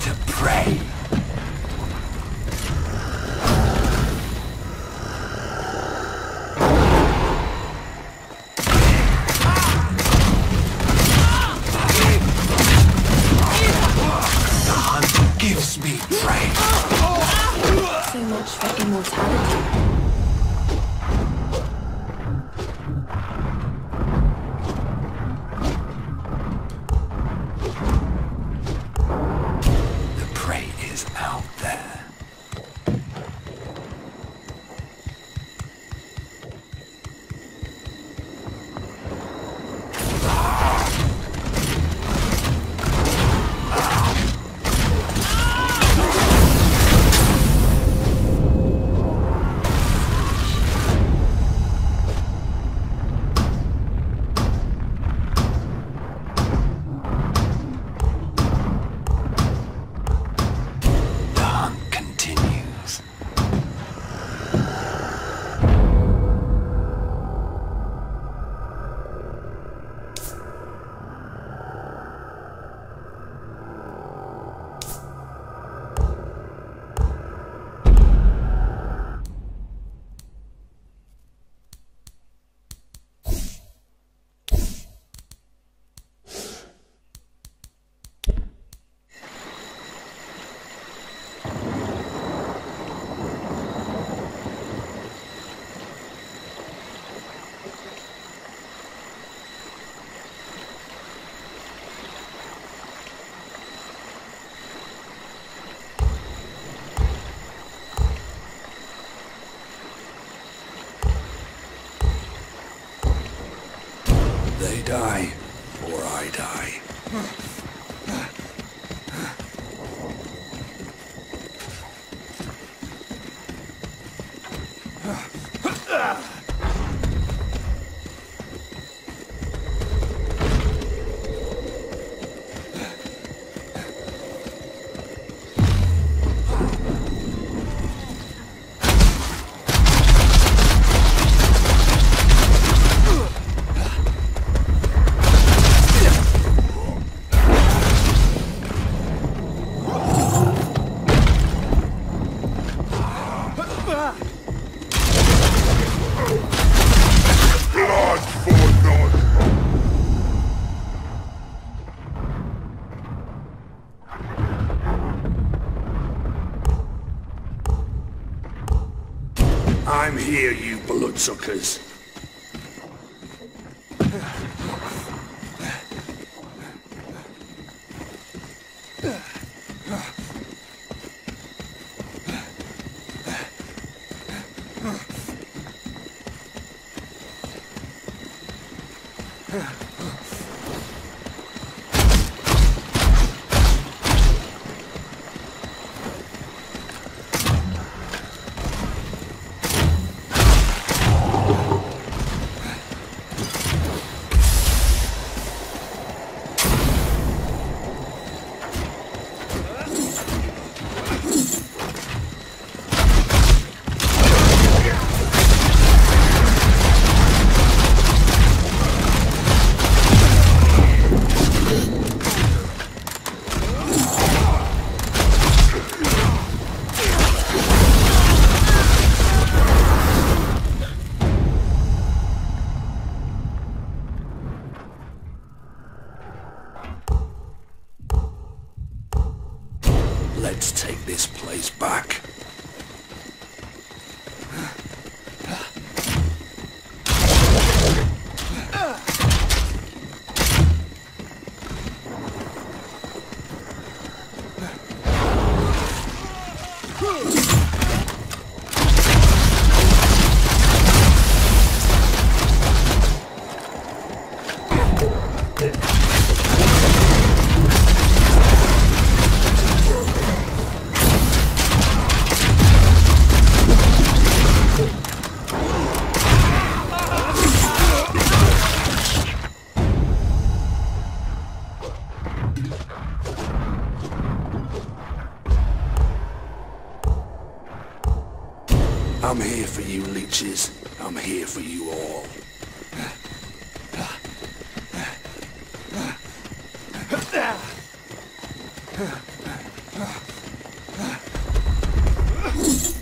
to prey. The hunt gives me prey. So much for immortality. is out there. Die, or I die. Blood you bloodsuckers. Let's take this place back. I'm here for you leeches. I'm here for you all.